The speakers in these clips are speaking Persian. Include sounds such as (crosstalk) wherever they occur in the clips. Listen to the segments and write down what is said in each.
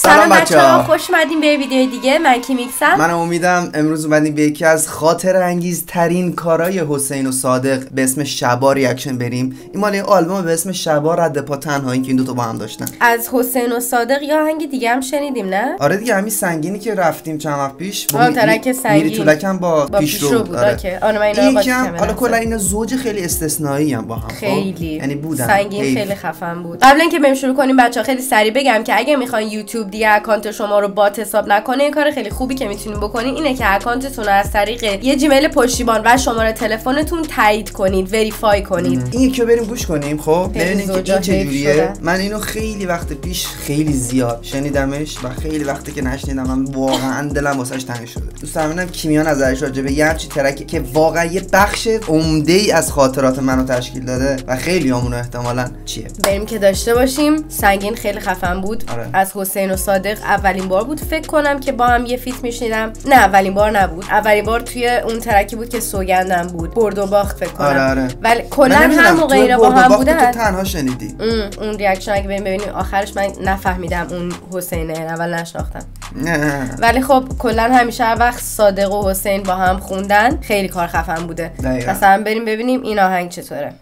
سلام بچه ها خوش اومدیم به ویدیو دیگه. من کی میکسم. من امیدم امروز اومدیم به یکی از خاطر انگیز ترین کارای حسین و صادق به اسم شبا ریاکشن بریم. این مال یه آلبوم به اسم شبا رد پا تنهایی که این دوتا با هم داشتن. از حسین و صادق یا آهنگ دیگه هم شنیدیم نه؟ آره دیگه همین سنگینی که رفتیم چند وقت پیش. آه ترک سنگین میری طولکم با, با پیش رو. بود. آره. آره. من اینا حالا. کلا این زوج خیلی استثنایی هم با هم خب؟ خیلی. یعنی بودن. سنگین. خیلی خفن بود. قبل اینکه بریم شروع کنیم بچه خیلی سریع بگم که اگه می‌خواین یوتیوب دیگه account شما رو bot حساب نکنه یه کار خیلی خوبی که می‌تونین بکنین اینه که account تون رو از طریق یه جیمیل پشتیبان و شماره تلفنتون تایید کنید verify کنید. این یکی رو بریم گوش کنیم خب؟ خیلی ببینیم که این چجوریه. من اینو خیلی وقت پیش خیلی زیاد شنیدمش و خیلی وقتی که نشنیدم من واقعا دلم واسش تنگ شده. دوست دارم ببینم کیمیا نظرش راجع به یه همچین ترکی که واقعا یه بخش عمده ای از خاطرات منو تشکیل داده و خیلی همونو احتمالا چیه؟ بریم که داشته باشیم. سنگین خیلی خفن بود. آره. از حسین و صادق اولین بار بود. فکر کنم که با هم یه feat میشنیدم نه اولین بار نبود. اولین بار توی اون ترکی بود که سوگندم بود. برد و باخت فکر کنم. آره آره. ولی کلا هم موقع اینا با هم باخت تو بودن تنها شنیدی. اون, اون reaction اگه بریم ببینیم. آخرش من نفهمیدم اون حسینه اول نشناختم. نه. ولی خب کلا همیشه هر وقت صادق و حسین با هم خوندن خیلی کار خفن بوده. دقیقاً. مثلا بریم ببینیم این آهنگ چطوره.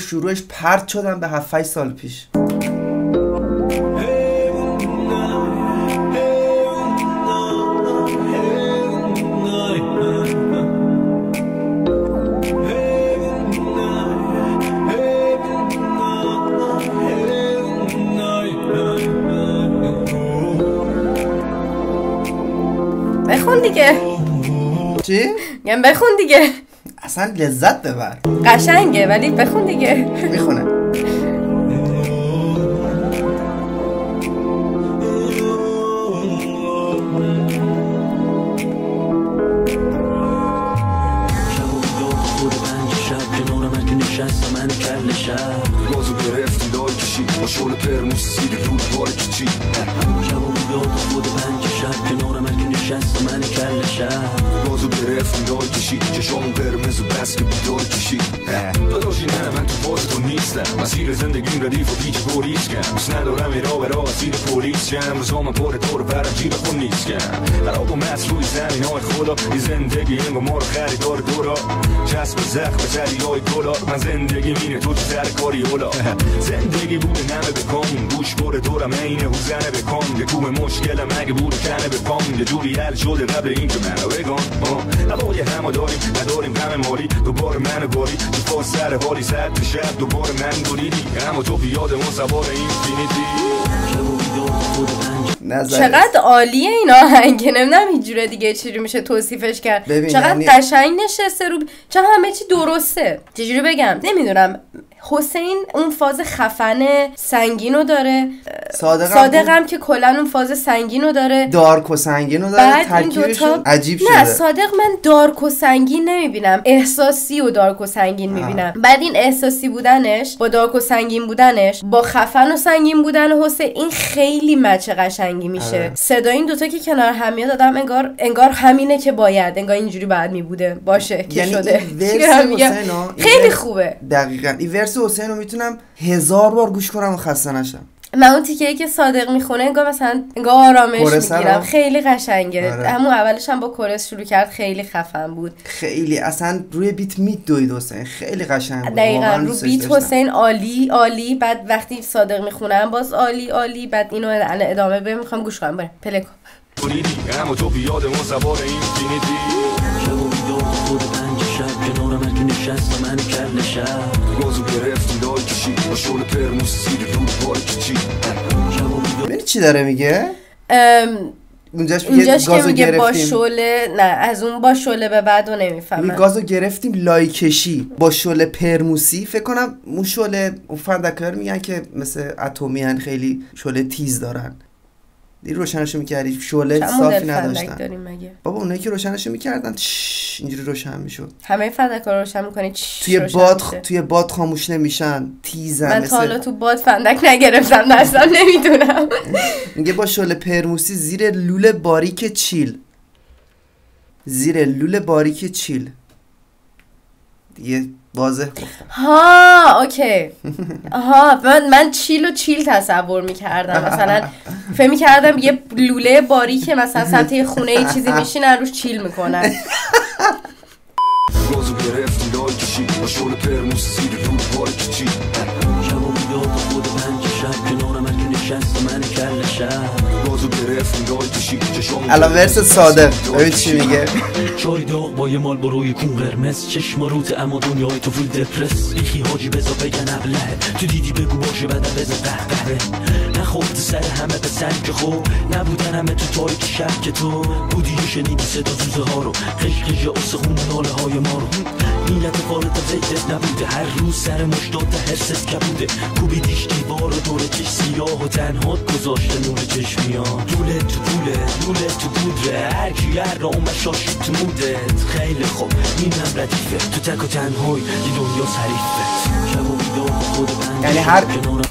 شروعش پرت شدم به 7 سال پیش. بخون دیگه. چی؟ میگم بخون دیگه. اصلا لذت ببر. قشنگه ولی بخون دیگه. که با شل پرموس سید رود بار کچی شب و بیدار خود پنج شب کنار من که نشست من کل شب گازو گرفتی دار کشید. چشام قرمز و بس که بیدار کشید. داداشی نه من تو باز تو نیستم. مسیر زندگیم ردیف و پیچ پولیس کم. دوست ندارم ایرا به راه اسیر پولیس شم روزام پر دور برم جیب خون نیست کم. خراب و مست روی زمین های خدا. این زندگی این ما رو خریدار دورا. چسب و زخم زدی های گلا. من زندگی مینه تو تو سر کاری اولا. زندگی بوده نمه بکن گوش بر دورم اینه حوزنه بکن یه کوه مشکلم اگه بوده کنه به پام. یه جوری حل شده قبل اینکه منو بگن آه، هوای همو داریم نداریم غم مالی دوباره منو گاری تو پاس سر حالی زد تو شب دوباره من گریدی اما تو بیاد اون سوار اینفینیتی و نظر چقدر عالیه این آهنگ نمی‌دونم هیچ جوره دیگه چجوری میشه توصیفش کرد ببین، چقدر قشنگ نشسته رو چه همه چی درسته چجوری بگم نمی‌دونم حسین اون فاز خفن سنگین رو داره. صادقم صادقم که کلا اون فاز سنگین رو داره. دارک و سنگین رو داره دوتا عجیب نه شده صادق من دارک و سنگین نمی‌بینم. احساسی و دارک و سنگین می‌بینم. بعد این احساسی بودنش با دارک و سنگین بودنش با خفن و سنگین بودن حسین این خیلی مچ قشنگی میشه. آره. صدا این دوتا که کنار هم میاد آدم انگار انگار همینه که باید انگار اینجوری بعد میبوده. باشه که یعنی شده. خیلی خوبه. دقیقا. این ورس حسین رو می‌تونم هزار بار گوش کنم و خسته نشم. من اون تیکه که صادق می‌خونه انگار مثلا انگار آرامش می‌گیرم؟ خیلی قشنگه. آره. همون اولش هم با کورس شروع کرد خیلی خفن بود. خیلی اصلا روی بیت میدوید حسین. خیلی قشنگ بود. دقیقا رو بیت داشتم. حسین عالی عالی. بعد وقتی صادق می‌خونم باز عالی عالی. بعد اینو الان ادامه بده می‌خوام گوش کنم. بره پلی کن. گریدی اما تو بیاد اون سوار اینفینیتی شب و بیدار خود پنج شب کنار من که کل شب گازو گرفتی دار کشید. با شل پرموس سید رود بار کچی ببین چی داره میگه؟ ام، اونجاش میگه اینجاش که گازو میگه با گرفتیم. شله نه از اون با شله به بعد رو میگه نمی‌فهمم گازو گرفتیم لایکشی با شله پرموسی فکر کنم اون شله اون فندکار میگن که مثل اتمی هن خیلی شله تیز دارن. دی روشنشو می‌کردی شعله صافی نداشتن. مگه؟ بابا اونایی که روشنشو می‌کردن اینجوری روشن می‌شد. همه فندک رو روشن می‌کنی توی باد خ- توی باد خاموش نمیشن تیزن من تا حالا مثل تو باد فندک نگرفتم اصلا نمی‌دونم. میگه با شعله پرموسی زیر لوله باریک چیل. زیر لوله باریک چیل. دیگه واضح گفتم. ها اوکی. آها من, من چیل و چیل تصور می‌کردم. مثلا فکر می‌کردم یه لوله باری که مثلا سمت یه خونه یه چیزی میشینن روش چیل می‌کنن. گازو گرفتی لای کشید با شعله پرموس زیر رود بار کشید شب و بیدار با خود پنج شب کنارم هر که نشست من کل شب الان ورس صادق ببین چی میگه. چای داغ با یه مال بروی کون قرمز. چشم روت اما دنیای تو فول دپرس ریخی حاجی بزا بگن ابله. تو دیدی بگو باشه بعدم بزن قهقهه. نخورد سر همه به سر که خوب نبودن همه تو تاریک شب که تو بودی. شنیدی صدا زوزه ها رو. قش قش استخون ناله های ما رو. نیت فالت زیتت نبوده. هر روز سر مشتات حست کبوده. کوبیدیش دیوار و دور چش سیاه و تنهات گذاشته نور چشمیان دوله تو پوله دوله تو بودره هر کی هر را شاشی تو مودت خیلی خوب اینم ردیفه. تو تک و تنهای یه دنیا سریفه. یعنی هر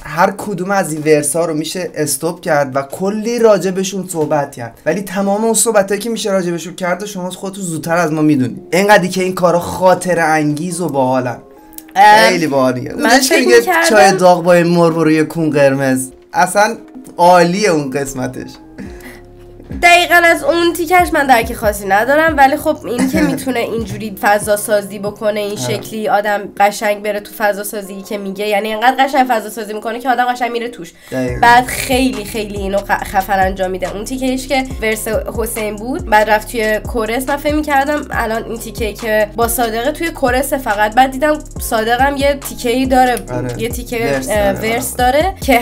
هر کدوم از این ورس ها رو میشه استوب کرد و کلی راجبشون صحبت کرد. ولی تمام اون صحبت که میشه راجبشون کرد شما خودتون زودتر از ما می‌دونید اینقدری که این کارا خاطر انگیز و باحالن. خیلی باحالیه. من فکر میگه چای داغ با این مرغ روی کون قرمز. اصلا عالیه اون قسمتش. دقیقا از اون تیکش من درک خاصی ندارم ولی خب این که (laughs) می‌تونه اینجوری فضا سازی بکنه این شکلی آدم قشنگ بره تو فضا سازی که میگه یعنی انقدر قشنگ فضا سازی می‌کنه که آدم قشنگ میره توش دقیقاً. بعد خیلی خیلی اینو خفن انجام میده اون تیکهش که ورس حسین بود بعد رفت توی کورس من فکر می‌کردم الان این تیکه که با صادقه توی کورس فقط بعد دیدم صادقم یه تیکه ای داره آره. یه تیکه ورس داره. داره که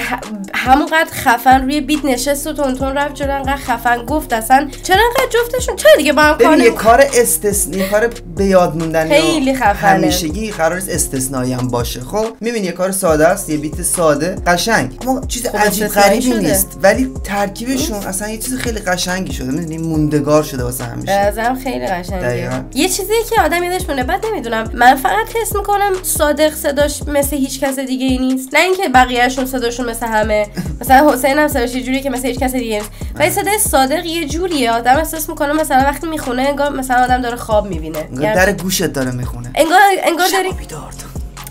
همونقدر خفن روی بیت نشست و تونتون رفت جلو انقدر خفن گفت اصلا چرا انقدر جفتشون؟ چرا دیگه با هم کار یه کار استثنایی یه کار به یاد موندنی خیلی خفنه. همیشگی قرار نیست استثنایی هم باشه. خب می‌بینی یه کار ساده است یه بیت ساده. قشنگ. اما چیز خب عجیب غریبی. نیست. ولی ترکیبشون اصلا یه چیز خیلی قشنگی شده. می‌دونی موندگار شده واسه همیشه. نظرم خیلی قشنگه. یه چیزی که آدم یادش مونه بعد نمی‌دونم من فقط حس می‌کنم صادق صداش مثل هیچ کس دیگه ای نیست. نه اینکه بقیهشون صداشون مثل همه. (laughs) مثلا حسین هم صداش یه جوریه که مثل هیچ کس دیگه نیست. ولی صدای صادق یه جوریه. آدم احساس می‌کنه مثلا وقتی می‌خونه انگار مثلا آدم داره خواب می‌بینه. در گوشت داره می‌خونه. انگار انگار داری بیدار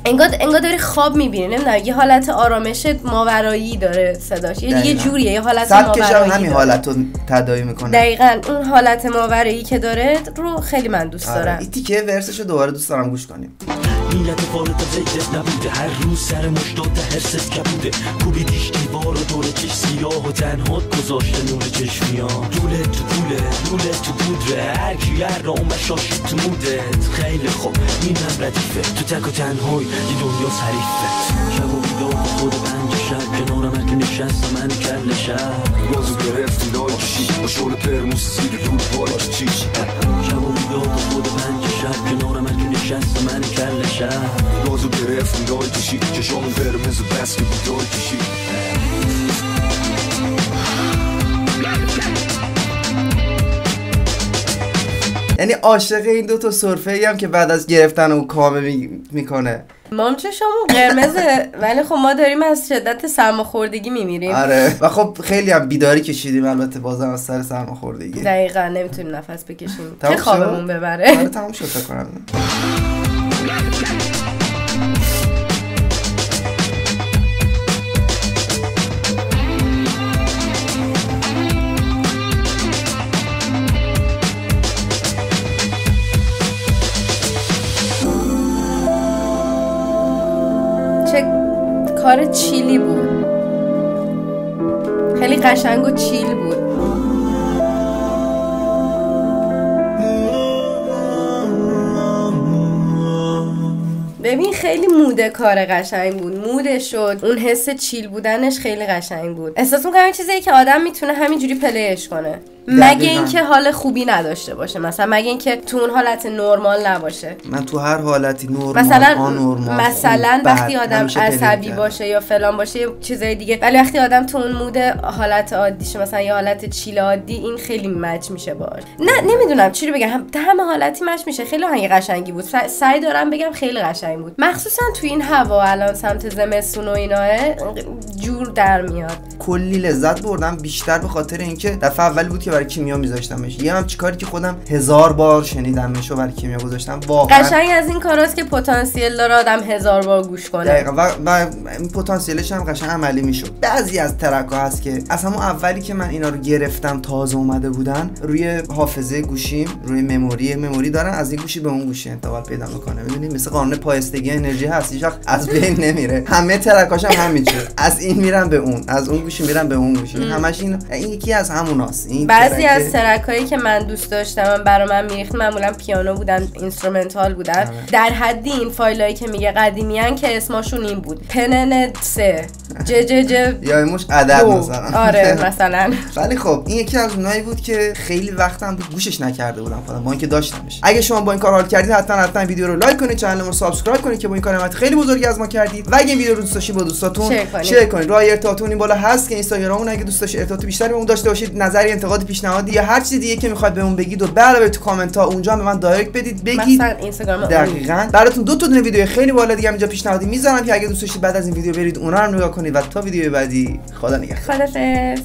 انگار انگار داری خواب می‌بینی نمی‌دونم یه حالت آرامش ماورایی داره صداش. یه, یه دقیقاً. جوریه یه حالت ماورایی همین. حالت رو تدایی می‌کنه. دقیقا اون حالت ماورایی که داره رو خیلی من دوست آره. دارم. این تیکه ورسش رو دوباره دوست دارم گوش کنیم. نیت فالت زیتت نبوده هر روز سر مشتات حست کبوده. کوبیدیش دیوار و دور چش سیاه و تنهات گذاشته نور چشمیان. دوله تو پوله دوله تو بودره هر کی هر را اون شاشی تو مودت. خیلی خوب اینم ردیفه. تو تک و تنهای یه دنیا سریفه شب و بیدار خود پنج شب کنارم که نشست من کل شب گازو گرفتی لای کشید با شعله پرموس زیر رود بار کشید شب و بیدار خود پنج شب کنارم که نشست من کل شب گازو گرفتی لای کشید چشام و بس که بیدار کشید یعنی عاشق این دو تا سرفه ای هم که بعد از گرفتن اون کامه می... می‌کنه. مامچه شما قرمزه ولی خب ما داریم از شدت سرماخوردگی میمیریم. آره. و خب خیلی هم بیداری کشیدیم البته بازم از سر سرماخوردگی دقیقا نمی‌تونیم نفس بکشیم. که؟ خوابمون ببره. آره تموم شد فکر کنم. کار چیلی بود. خیلی قشنگ و چیل بود. ببین خیلی موده کار قشنگ بود. موده شد. اون حس چیل بودنش خیلی قشنگ بود. احساس می‌کنم چیزی که آدم می‌تونه همینجوری پلیش کنه. مگه. اینکه حال خوبی نداشته باشه. مثلا مگه اینکه تو اون حالت نرمال نباشه. من تو هر حالتی نرمال مثلا آنورمال، مثلا وقتی آدم عصبی. باشه یا فلان باشه یا چیزای دیگه. ولی وقتی آدم تو اون مود حالت عادیشه مثلا یه حالت چیل عادی این خیلی مچ میشه باش نه نمی‌دونم چی رو بگم. هم همه حالتی مچ میشه. خیلی آهنگ قشنگی بود. سع- سعی دارم بگم خیلی قشنگ بود. مخصوصا تو این هوا الان سمت زمستون و ایناه جور در میاد. کلی لذت بردم بیشتر به خاطر اینکه دفعه اولی بود که برای کیمیا میذاشتمش. یه هم کاری که خودم هزار بار شنیدمش و برای کیمیا گذاشتم واقعا قشنگ از این کاراست که پتانسیل داره آدم هزار بار گوش کنه. دقیقا. و, و این پتانسیلش هم قشنگ عملی می‌شد. بعضی از ترک ها هست که از همون اولی که من اینا رو گرفتم تازه اومده بودن روی حافظه گوشیم روی مموری مموری دارن از این گوشی به اون گوشی انتقال پیدا می‌کنه. می‌دونی؟ مثل قانون پایستگی انرژی هست هیچ از بین نمیره. همه ترکاش هم همینجور از این میرن به اون از اون گوشی میرن به اون گوشی. همش این این یکی از هموناست. این بعضی از ترک هایی که من دوست داشتم برا من میریخت معمولا پیانو بودن instrumental بودن. آره. در حدی این فایل هایی که میگه قدیمیان که اسمشون این بود. پنن سه. ج ج ج یا ایموش عدد. مثلا. آره (laughs) مثلا. ولی خب این یکی از اونایی بود که خیلی وقتم بود گوشش نکرده بودم خودم با اینکه داشتمش. اگه شما با این کار حال کردید حتما حتما ویدیو رو like کنید channel رو subscribe کنید که با این کار حمایت خیلی بزرگی از ما کردید. و اگه این ویدیو رو دوست داشتید با دوستاتون share کنید. راه ارتباطمون این بالا هست که اینستاگراممون اگه دوست داشتید ارتباط بیشتری با اون داشته باشید نظری انتقادی پیشنهادی یا هر چیزی دیگه که می‌خواید بهمون بگید و علاوه تو کامنت ها اونجا به من direct بدید. بگید مثلا اینستاگرام. دقیقاً. براتون دو تا دونه ویدیو خیلی بالا دیگه اینجا پیشنهادی می‌ذارم که اگه دوست داشتید بعد از این ویدیو برید اونا رو نگاه کنید. و تا ویدیو بعدی خدا نگهدار. خدافظ